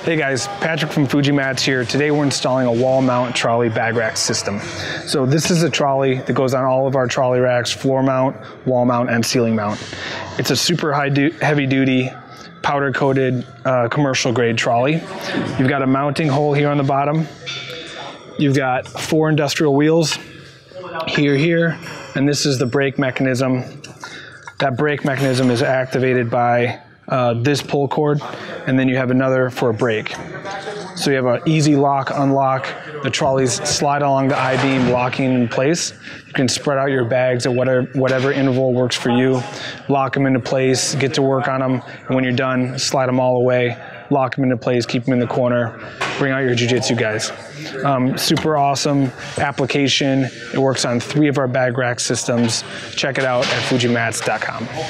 Hey guys, Patrick from Fuji Mats here. Today we're installing a wall mount trolley bag rack system. So this is a trolley that goes on all of our trolley racks, floor mount, wall mount, and ceiling mount. It's a super high du heavy duty powder coated uh, commercial grade trolley. You've got a mounting hole here on the bottom. You've got four industrial wheels here, here, and this is the brake mechanism. That brake mechanism is activated by uh, this pull cord, and then you have another for a brake. So you have an easy lock, unlock. The trolleys slide along the I-beam, locking in place. You can spread out your bags at whatever, whatever interval works for you. Lock them into place, get to work on them, and when you're done, slide them all away. Lock them into place, keep them in the corner. Bring out your jiu-jitsu guys. Um, super awesome application. It works on three of our bag rack systems. Check it out at fujimats.com.